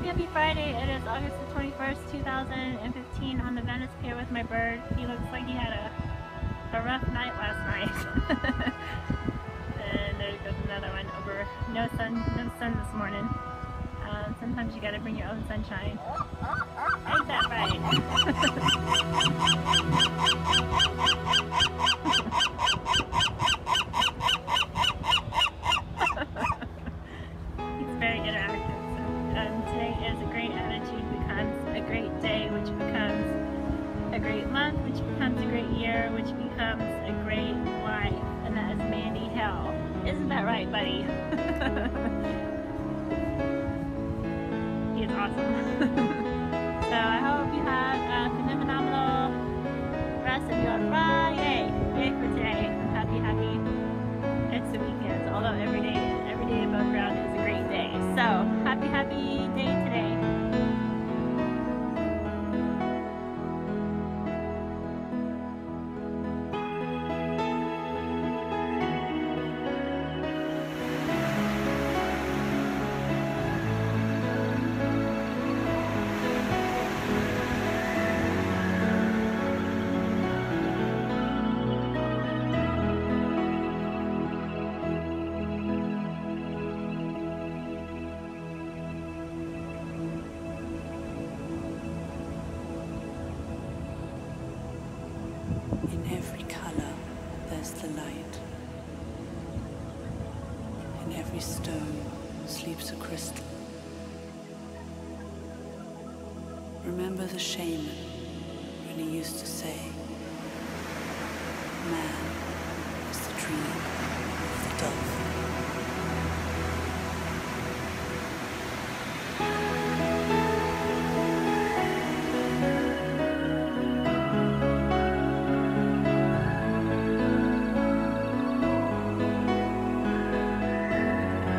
happy Friday. It is August the 21st, 2015 on the Venice Pier with my bird. He looks like he had a, a rough night last night. and there goes another one over. No sun, no sun this morning. Um, sometimes you gotta bring your own sunshine. Ain't that right? becomes a great life, and that is Mandy Hale. Isn't that right, buddy? he is awesome. so I hope you have a phenomenal rest of your Friday. Yay for today. Happy, happy. It's the weekend, although every day, every day above ground is a great day. So, In every color, there's the light. In every stone sleeps a crystal. Remember the shaman when he used to say, Man